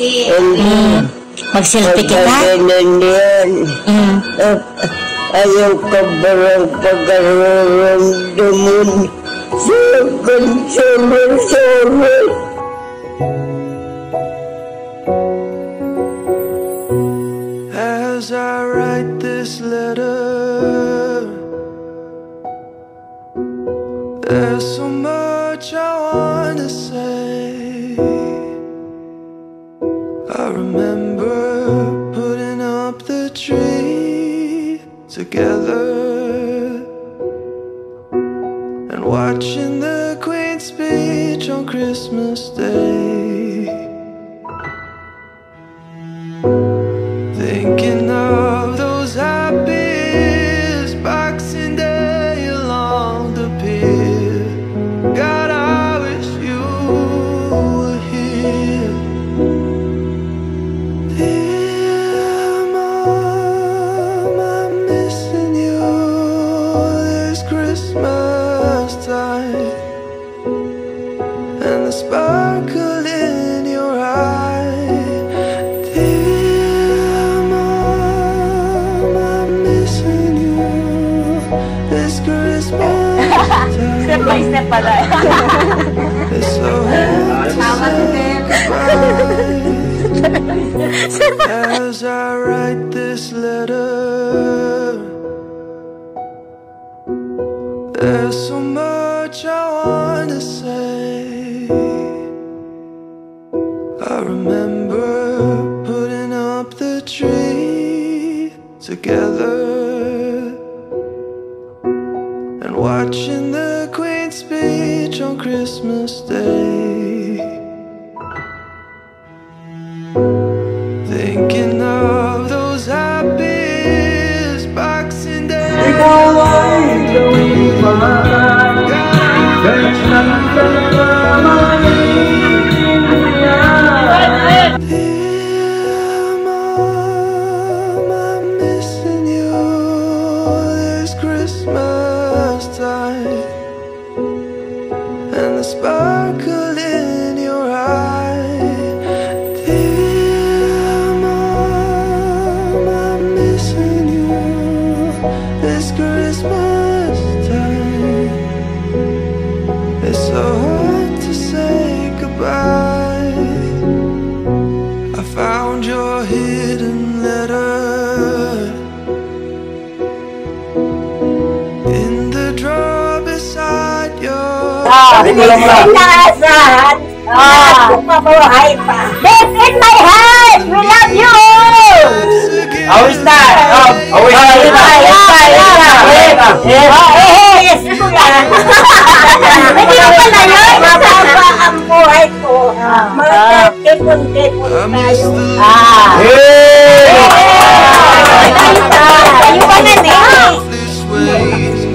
Mm. Mag-selfie kita? Pagkaganan yan. Mm. Ayaw ka ba ng pagkararamdaman sa kansara-sara? As I write this letter, there's so much I want to say. Remember putting up the tree together and watching the Queen's speech on Christmas Day. By step pala. It's so hard to say As I write this letter There's so much I want to say. I remember putting up the tree together and watching the Queen's speech on Christmas Day. Thinking of those happiest Boxing Day. Ikaw ay lumipas Kahit sparkle in your eye. Your. Ah, Nasaan? Ah, mabuhay pa. Deep in my heart, we love you! Awis na! Oh, awis na! Awis na, awis na, awis na. Oh, eh, eh, yes. Hindi mo pala yun? Mababa ang buhay ko. Magkakipon-kipon miss tayo. Ah. Hey! Tayo pa na eh.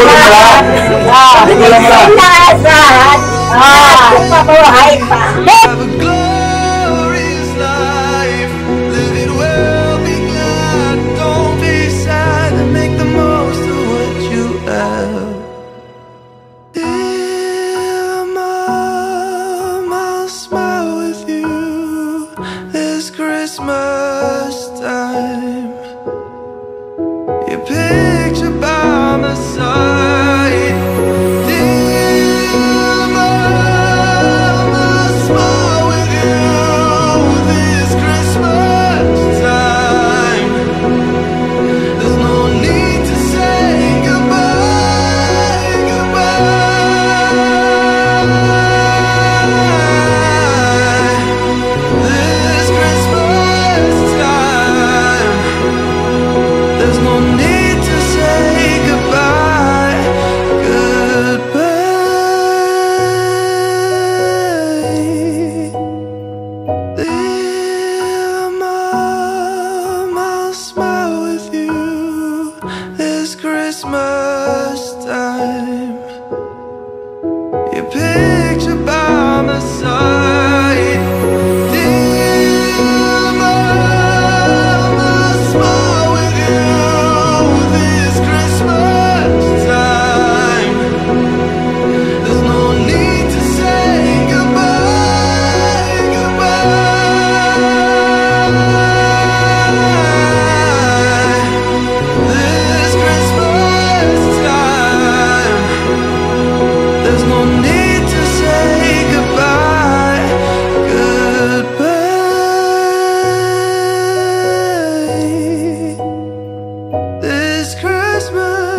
tulog ka? Ah, tulog ka. Lahat, lahat. Ah, papawahay pa. There's no need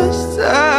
first time.